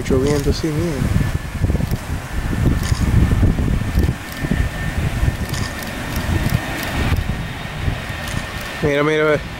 mucho viento así, mira. Mira, mira.